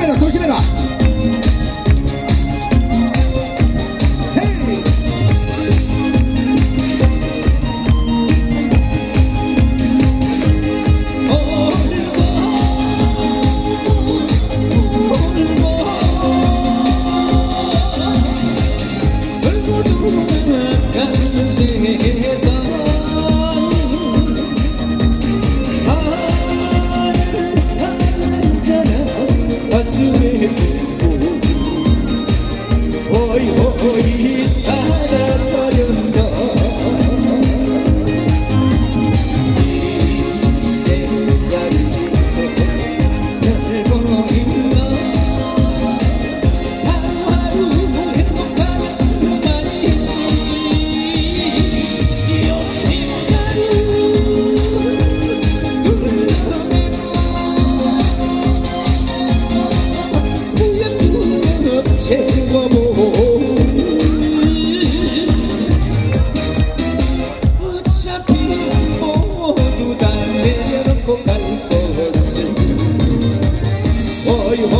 締めろ戸締めろおいおい。you